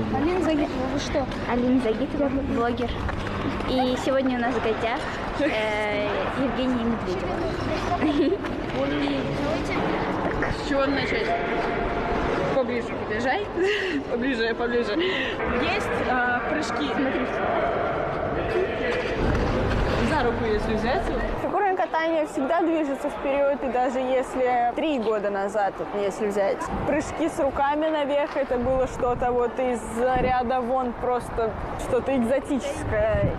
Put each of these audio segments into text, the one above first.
блогер. Алина Загитова, вы что? Алина Загитова, блогер. И сегодня у нас в гостях э, Евгения Медведева. С чего начать? Поближе подъезжай. поближе, поближе. Есть а, прыжки. За руку, если взять. Катание всегда движется вперед, и даже если три года назад, вот если взять прыжки с руками наверх, это было что-то вот из ряда вон просто что-то экзотическое.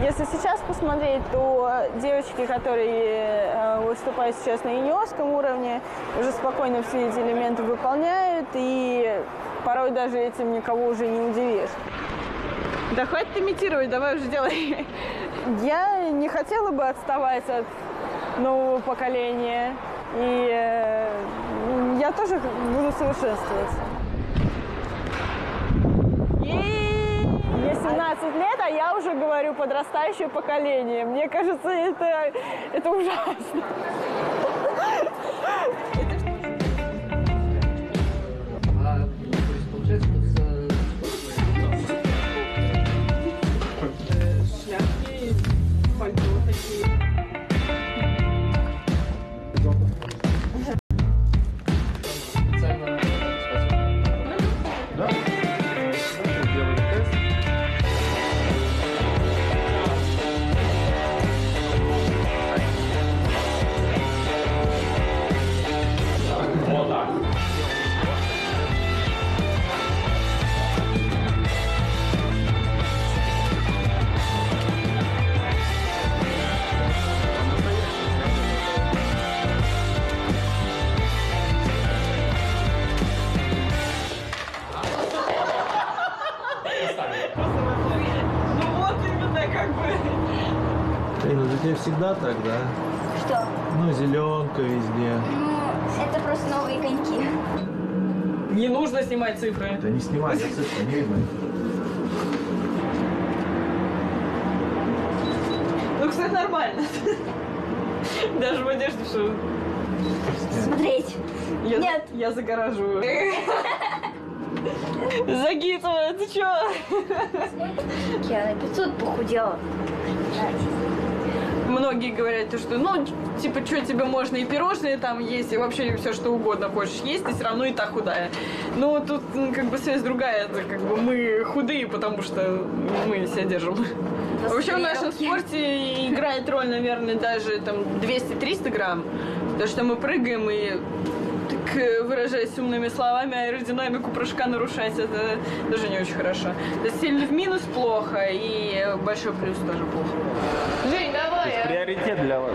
Если сейчас посмотреть, то девочки, которые э, выступают сейчас на юниорском уровне, уже спокойно все эти элементы выполняют, и порой даже этим никого уже не удивишь. Да хватит имитировать, давай уже делай. Я не хотела бы отставать от нового поколения, и э, я тоже буду совершенствоваться. Мне 17 лет, а я уже говорю подрастающее поколение. Мне кажется, это, это ужасно. Блин, у тебя всегда так, да? Что? Ну, зеленка везде. Ну, это просто новые коньки. Не нужно снимать цифры. Да не снимай, я цифры не видно. Ну, кстати, нормально. Даже в одежде что Смотреть. я, Нет. я загораживаю. Загитова, ты чё? Я на 500 похудела. Многие говорят, то, что, ну, типа, что тебе можно и пирожные там есть, и вообще все что угодно хочешь есть, ты все равно и так худая. Но тут м, как бы связь другая, это как бы мы худые, потому что мы себя держим. Вообще в нашем спорте играет роль, наверное, даже там 200-300 грамм, потому что мы прыгаем и выражаясь умными словами, аэродинамику прыжка нарушать, это даже не очень хорошо. То есть сильно в минус плохо, и большой плюс тоже плохо. Жень, давай! а? Приоритет для вас.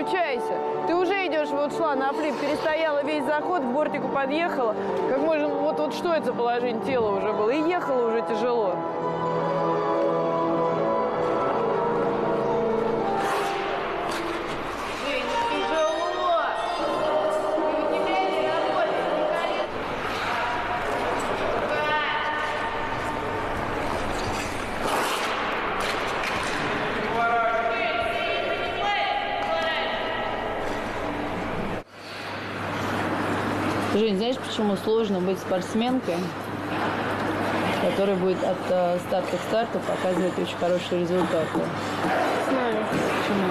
Включайся. Ты уже идешь, вот шла на флип, перестояла весь заход, к бортику подъехала. Как можно, вот, вот что это за положение тела уже было? И ехала уже тяжело. Жень, знаешь, почему сложно быть спортсменкой, которая будет от э, старта к старту показывать очень хорошие результаты? Знаю. Почему?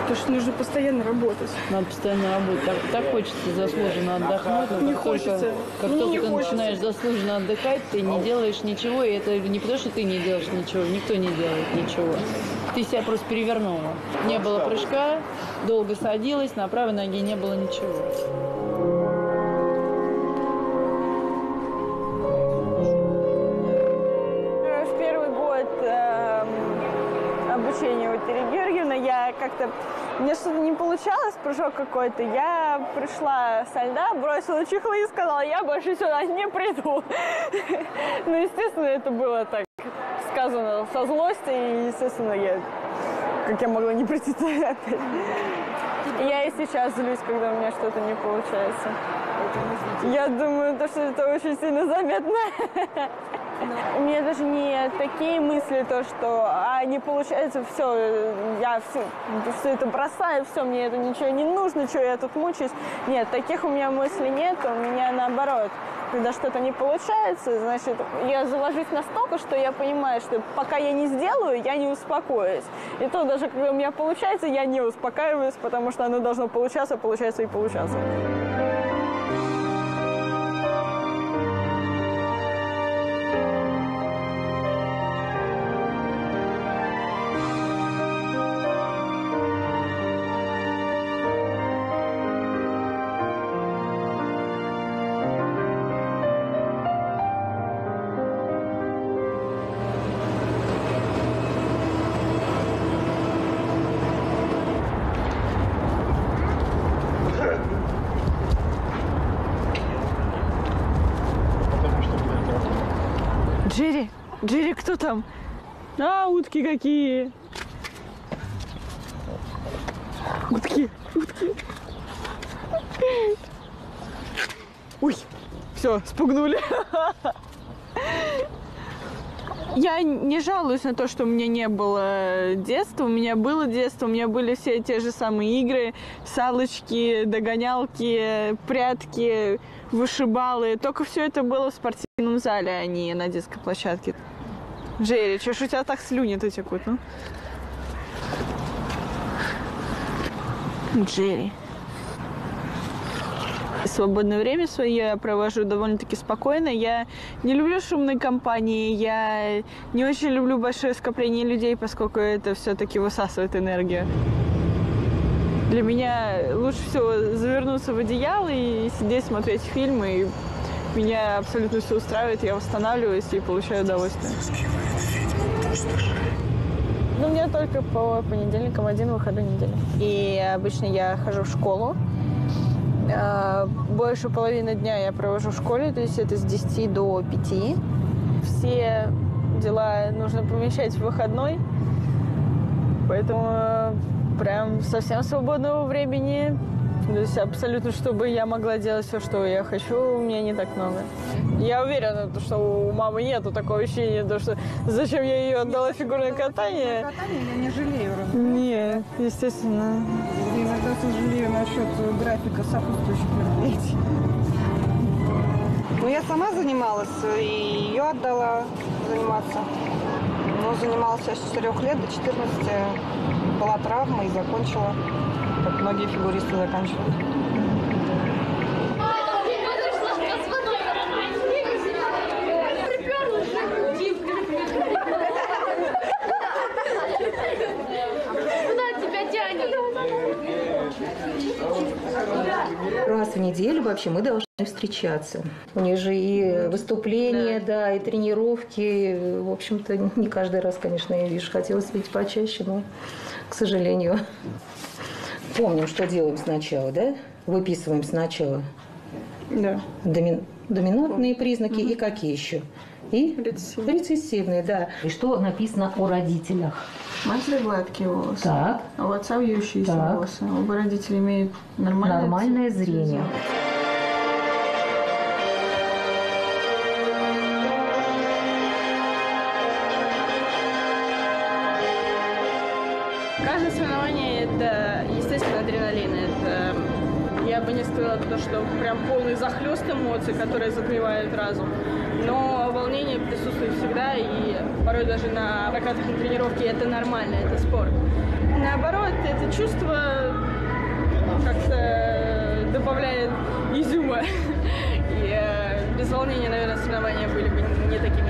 Потому что нужно постоянно работать. Надо постоянно работать. Так, так хочется заслуженно отдохнуть. но Не как только- хочется. как Мне только не ты хочется. начинаешь заслуженно отдыхать, ты не делаешь ничего. И это не потому, что ты не делаешь ничего. Никто не делает ничего. Ты себя просто перевернула. Не было прыжка, долго садилась, на правой ноге не было ничего. Как-то... Мне что-то не получалось, прыжок какой-то. Я пришла со льда, бросила чехлы и сказала, я больше сюда не приду. Ну, естественно, это было так сказано со злости, и, естественно, я как я могла не прийти туда Я и сейчас злюсь, когда у меня что-то не получается. Я думаю, то, что это очень сильно заметно. У меня даже не такие мысли, то, что а, не получается, все, я все, все это бросаю, все, мне это ничего не нужно, что я тут мучаюсь. Нет, таких у меня мыслей нет, у меня наоборот. Когда что-то не получается, значит, я заложусь настолько, что я понимаю, что пока я не сделаю, я не успокоюсь. И то даже когда у меня получается, я не успокаиваюсь, потому что оно должно получаться, получается и получаться. Джерри, Джерри, кто там? А, утки какие! Утки, утки. Ой, все, спугнули. Я не жалуюсь на то, что у меня не было детства. У меня было детство, у меня были все те же самые игры. Салочки, догонялки, прятки, вышибалы. Только все это было в спортивном зале, а не на детской площадке. Джерри, что ж у тебя так слюни-то текут, ну? Джерри. Свободное время свое я провожу довольно-таки спокойно. Я не люблю шумной компании, я не очень люблю большое скопление людей, поскольку это все-таки высасывает энергию. Для меня лучше всего завернуться в одеяло и сидеть смотреть фильмы. И меня абсолютно все устраивает, я восстанавливаюсь и получаю удовольствие. Ну, у меня только по понедельникам один выходной недели. И обычно я хожу в школу. Больше половины дня я провожу в школе, то есть это с 10 до 5. Все дела нужно помещать в выходной. Поэтому э, прям совсем свободного времени. То есть абсолютно, чтобы я могла делать все, что я хочу, у меня не так много. Я уверена, то, что у мамы нету такого ощущения, то, что зачем я ее отдала в фигурное катание. Катание я не жалею, разве? Нет, естественно. Иногда сожалею насчет графика сопутствующих мероприятий. Ну, я сама занималась и ее отдала заниматься. Но занималась я с 4 лет до 14 была травма и закончила, многие фигуристы заканчивают. Раз в неделю вообще мы должны встречаться. У них же и выступления, да. и тренировки. В общем-то, не каждый раз, конечно, я вижу. Хотелось видеть почаще, но, к сожалению. Помним, что делаем сначала, да? Выписываем сначала Да. доми- доминантные признаки и какие еще? И Рецессивные. рецессивные, да. И что написано о родителях? Матери гладкие волосы, Так, а у отца вьющиеся Так. волосы. Оба родителя имеют нормальное, нормальное зрение. Каждое прям полный захлест эмоций, которые затмевают разум. Но волнение присутствует всегда, и порой даже на прокатах на тренировке это нормально, это спорт. Наоборот, это чувство как-то добавляет изюма. И э, без волнения, наверное, соревнования были бы не такими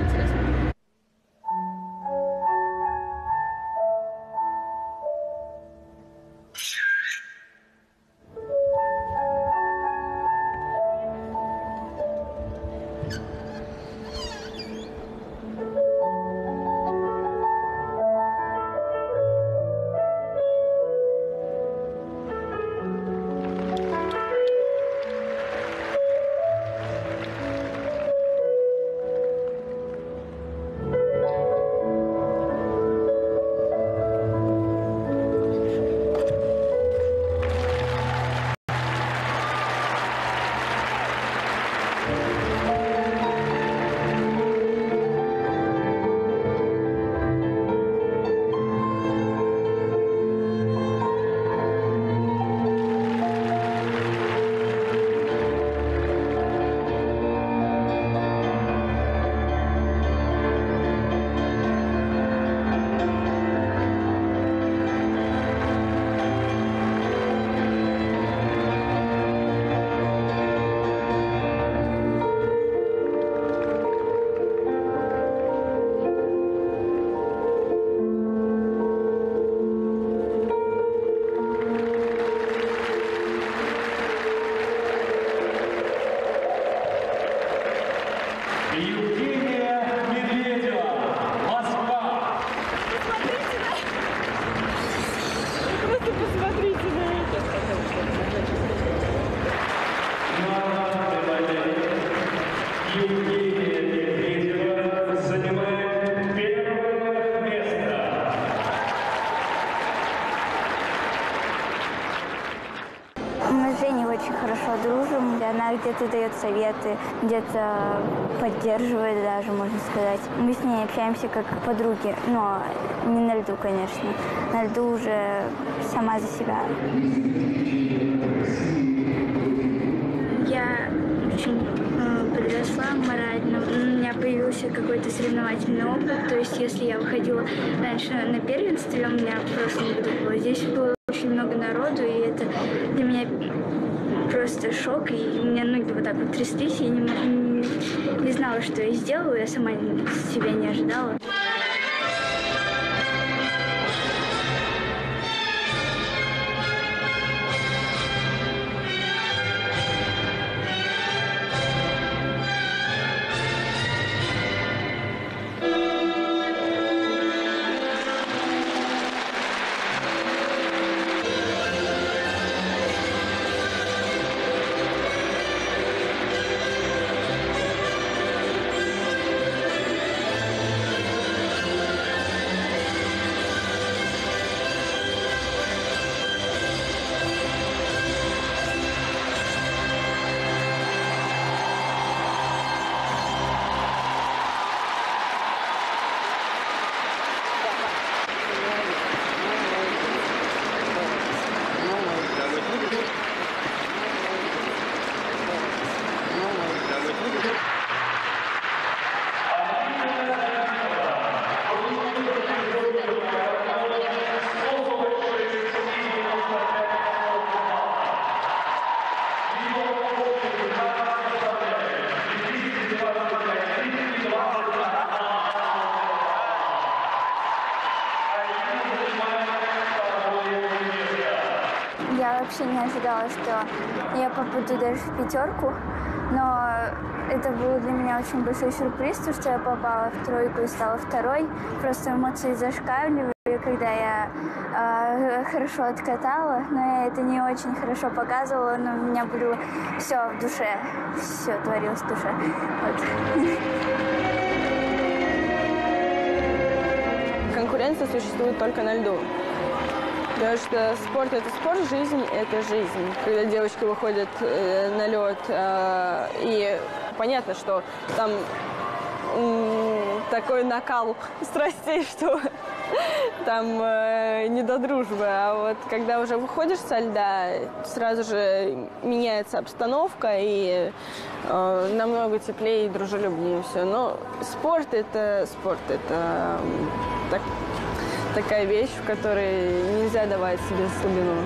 дает советы, где-то поддерживает даже, можно сказать. Мы с ней общаемся как подруги, но не на льду, конечно. На льду уже сама за себя. Я очень э, подросла морально. У меня появился какой-то соревновательный опыт. То есть, если я выходила раньше на первенстве, у меня просто не было. Здесь было очень много народу, и это для меня просто шок. И у меня ноги вот так вот тряслись, я не, не, не знала, что я сделаю. Я сама себя не ожидала. Вообще не ожидала, что я попаду даже в пятерку, но это был для меня очень большой сюрприз, то, что я попала в тройку и стала второй. Просто эмоции зашкаливали, когда я э, хорошо откатала, но я это не очень хорошо показывала, но у меня было все в душе, все творилось в душе. Вот. Конкуренция существует только на льду. Потому что спорт это спорт, жизнь это жизнь. Когда девочки выходят э, на лед, э, и понятно, что там м, такой накал страстей, что там э, не до дружбы. А вот когда уже выходишь со льда, сразу же меняется обстановка и э, намного теплее и дружелюбнее все. Но спорт это спорт, это м, так- такая вещь, в которой нельзя давать себе слабину.